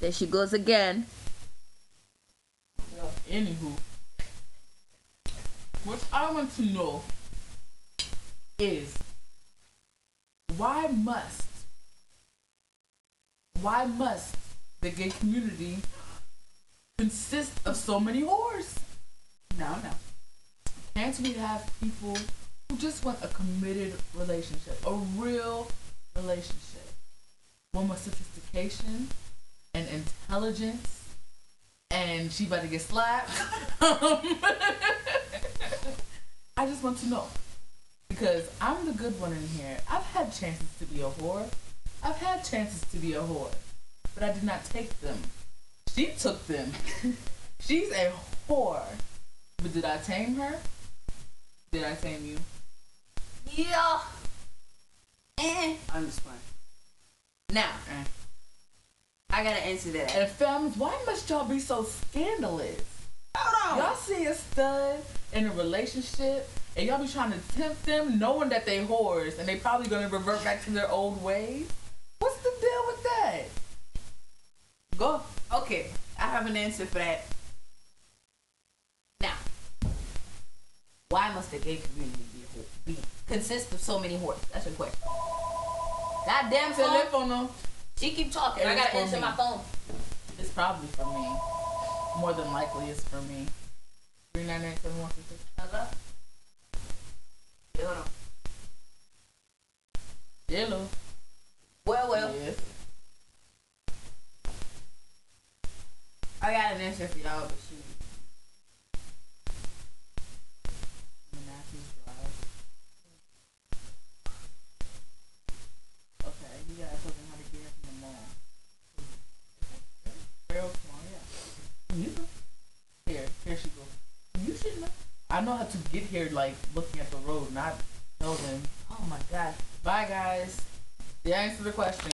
There she goes again. Well, anywho, what I want to know is why must why must the gay community consist of so many whores? No, no. Can't we have people who just want a committed relationship, a real relationship, one with sophistication and intelligence, and she about to get slapped? I just want to know because I'm the good one in here. I've had chances to be a whore. I've had chances to be a whore, but I did not take them. She took them. She's a whore. But did I tame her? Did I tame you? Yeah. Eh. I'm just playing. Now, Eh. I gotta answer that. And femmes, why must y'all be so scandalous? Hold on. Y'all see a stud in a relationship and y'all be trying to tempt them knowing that they whores and they probably gonna revert back to their old ways? What's the deal with that? Go. Okay, I have an answer for that. Now, why must the gay community be, a be consist of so many whores? That's your question. Goddamn Telefono. She keep talking. I gotta answer me. my phone. It's probably for me. More than likely it's for me. 399 Hello. Hold on. Hello. Well, well, Yes. I got an answer for y'all, but she. Matthews Drive. Okay, you guys looking how to get here from the mall. Farrell, come on, yeah. You know. Here, here she goes. You should know. I know how to get here, like looking at the road, not tell them. Oh my god. Bye, guys. The answer to the question?